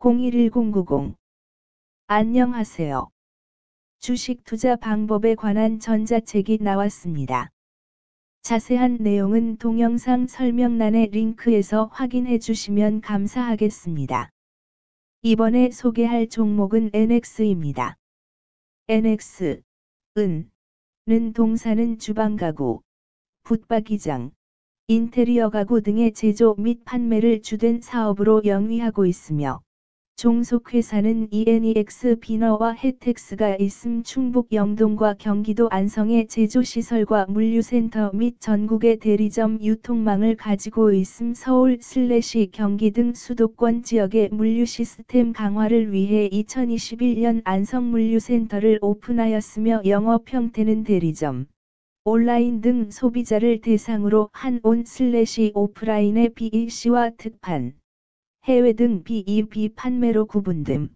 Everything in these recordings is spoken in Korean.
011090 안녕하세요. 주식 투자 방법에 관한 전자책이 나왔습니다. 자세한 내용은 동영상 설명란의 링크에서 확인해 주시면 감사하겠습니다. 이번에 소개할 종목은 NX입니다. NX, 은, 는 동사는 주방가구, 붙박이장, 인테리어 가구 등의 제조 및 판매를 주된 사업으로 영위하고 있으며 종속회사는 ENEX 비너와 해텍스가 있음 충북 영동과 경기도 안성의 제조시설과 물류센터 및 전국의 대리점 유통망을 가지고 있음 서울 슬래시 경기 등 수도권 지역의 물류 시스템 강화를 위해 2021년 안성 물류센터를 오픈하였으며 영업 형태는 대리점, 온라인 등 소비자를 대상으로 한 온 슬래시 오프라인의 B2C와 특판, 해외 등 BEP 판매로 구분됨.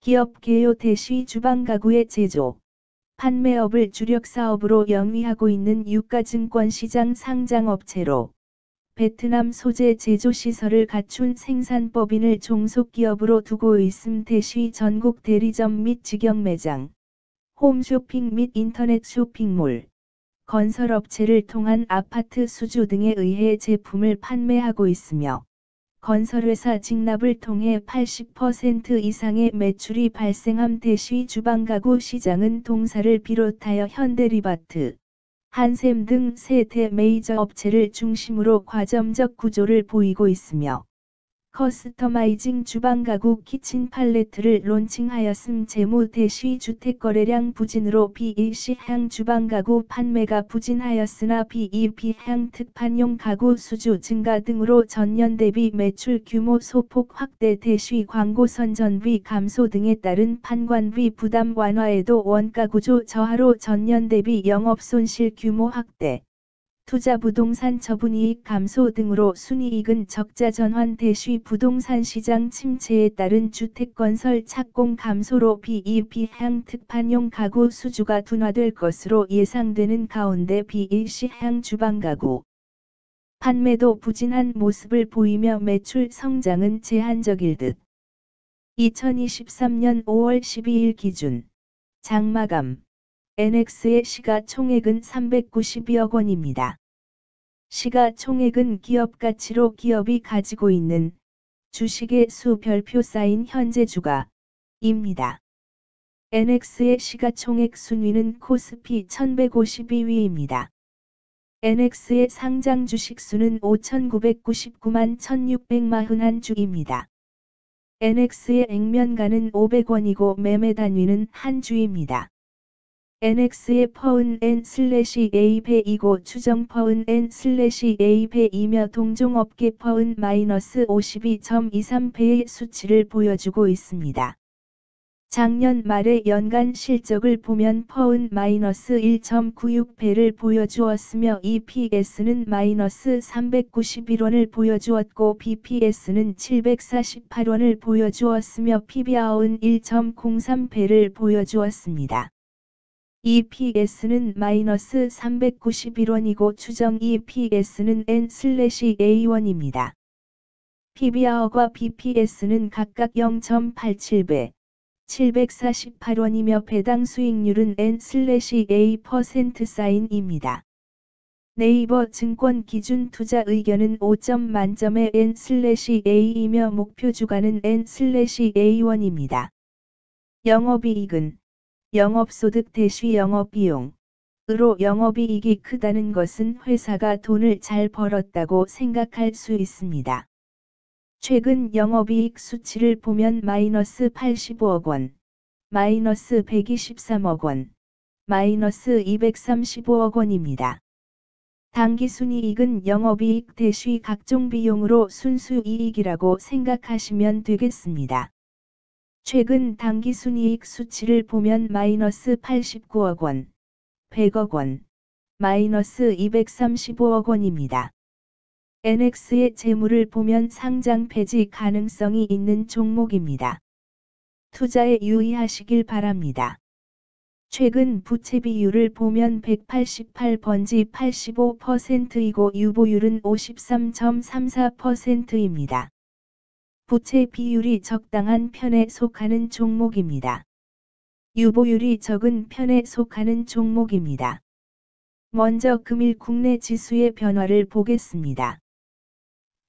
기업 개요 대시 주방 가구의 제조, 판매업을 주력 사업으로 영위하고 있는 유가증권 시장 상장 업체로 베트남 소재 제조 시설을 갖춘 생산법인을 종속기업으로 두고 있음 대시 전국 대리점 및 직영 매장, 홈쇼핑 및 인터넷 쇼핑몰, 건설업체를 통한 아파트 수주 등에 의해 제품을 판매하고 있으며 건설회사 직납을 통해 80% 이상의 매출이 발생함 대시 주방가구 시장은 동사를 비롯하여 현대리바트, 한샘 등 세대 메이저 업체를 중심으로 과점적 구조를 보이고 있으며 customizing 주방 가구 키친 팔레트를 론칭하였음 재무 대시 주택 거래량 부진으로 B2C향 주방 가구 판매가 부진하였으나 B2B향 특판용 가구 수주 증가 등으로 전년 대비 매출 규모 소폭 확대 대시 광고 선전비 감소 등에 따른 판관비 부담 완화에도 원가 구조 저하로 전년 대비 영업 손실 규모 확대 투자 부동산 처분 이익 감소 등으로 순이익은 적자 전환 대시 부동산 시장 침체에 따른 주택건설 착공 감소로 BEP향 특판용 가구 수주가 둔화될 것으로 예상되는 가운데 BEC향 주방가구 판매도 부진한 모습을 보이며 매출 성장은 제한적일 듯. 2023년 5월 12일 기준 장마감 NX의 시가총액은 392억 원입니다. 시가총액은 기업 가치로 기업이 가지고 있는 주식의 수 별표 쌓인 현재 주가입니다. NX의 시가총액 순위는 코스피 1152위입니다. NX의 상장 주식 수는 5,999만 1,641주입니다. 에넥스의 액면가는 500원이고 매매 단위는 한 주입니다. 에넥스의 PER은 N 슬래시 A 배이고 추정 PER은 N 슬래시 A 배이며 동종업계 PER은 마이너스 52.23배의 수치를 보여주고 있습니다. 작년 말의 연간 실적을 보면 PER은 마이너스 1.96배를 보여주었으며 EPS는 마이너스 391원을 보여주었고 BPS는 748원을 보여주었으며 PBR은 1.03배를 보여주었습니다. EPS는 마이너스 391원이고 추정 EPS는 N/A1입니다. PBR과 BPS는 각각 0.87배, 748원이며 배당 수익률은 N/A% 사인입니다. 네이버 증권 기준 투자 의견은 5점 만점의 N/A이며 목표 주가는 N/A1입니다. 영업이익은 영업소득 대시 영업비용. 으로 영업이익이 크다는 것은 회사가 돈을 잘 벌었다고 생각할 수 있습니다. 최근 영업이익 수치를 보면 마이너스 85억 원, 마이너스 123억 원, 마이너스 235억 원입니다. 당기순이익은 영업이익 대시 각종 비용으로 순수이익이라고 생각하시면 되겠습니다. 최근 당기순이익 수치를 보면 마이너스 89억 원, 100억 원, 마이너스 235억 원입니다. NX의 재물을 보면 상장 폐지 가능성이 있는 종목입니다. 투자에 유의하시길 바랍니다. 최근 부채 비율을 보면 188번지 85%이고 유보율은 53.34%입니다. 부채 비율이 적당한 편에 속하는 종목입니다. 유보율이 적은 편에 속하는 종목입니다. 먼저 금일 국내 지수의 변화를 보겠습니다.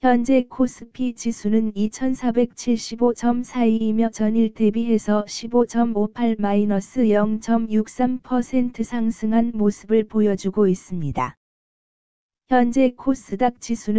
현재 코스피 지수는 2475.42이며 전일 대비해서 15.58-0.63% 상승한 모습을 보여주고 있습니다. 현재 코스닥 지수는